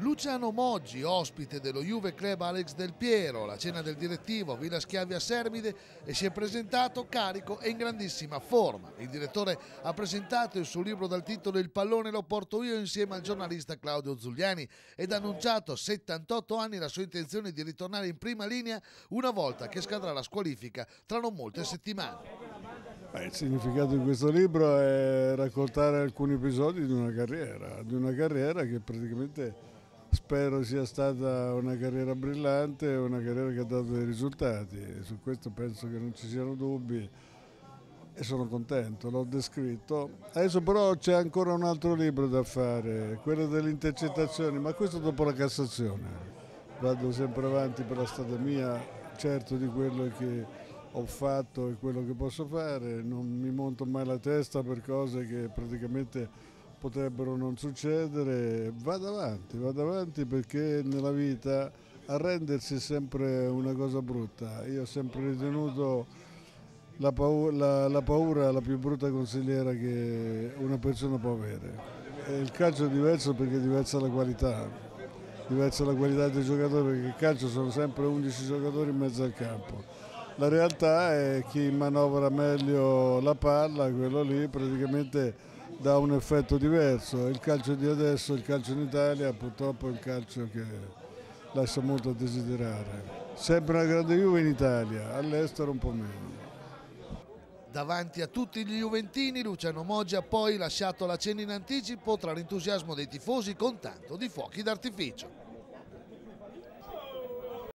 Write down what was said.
Luciano Moggi, ospite dello Juve Club Alex Del Piero, la cena del direttivo Villa Schiavi a Sermide e si è presentato carico e in grandissima forma. Il direttore ha presentato il suo libro dal titolo Il pallone lo porto io insieme al giornalista Claudio Zugliani ed ha annunciato a 78 anni la sua intenzione di ritornare in prima linea una volta che scadrà la squalifica tra non molte settimane. Il significato di questo libro è raccontare alcuni episodi di una carriera, di una carriera che praticamente spero sia stata una carriera brillante, una carriera che ha dato dei risultati, su questo penso che non ci siano dubbi e sono contento, l'ho descritto. Adesso però c'è ancora un altro libro da fare, quello delle intercettazioni, ma questo dopo la Cassazione. Vado sempre avanti per la strada mia, certo di quello che ho fatto e quello che posso fare, non mi monto mai la testa per cose che praticamente potrebbero non succedere, vado avanti, vado avanti perché nella vita arrendersi è sempre una cosa brutta. Io ho sempre ritenuto la paura, la, la, paura la più brutta consigliera che una persona può avere. E il calcio è diverso perché è diversa la qualità, diversa la qualità dei giocatori perché il calcio sono sempre 11 giocatori in mezzo al campo. La realtà è chi manovra meglio la palla, quello lì praticamente dà un effetto diverso. Il calcio di adesso, il calcio in Italia, purtroppo è un calcio che lascia molto a desiderare. Sempre una grande Juve in Italia, all'estero un po' meno. Davanti a tutti gli Juventini, Luciano Moggi ha poi lasciato la cena in anticipo tra l'entusiasmo dei tifosi con tanto di fuochi d'artificio.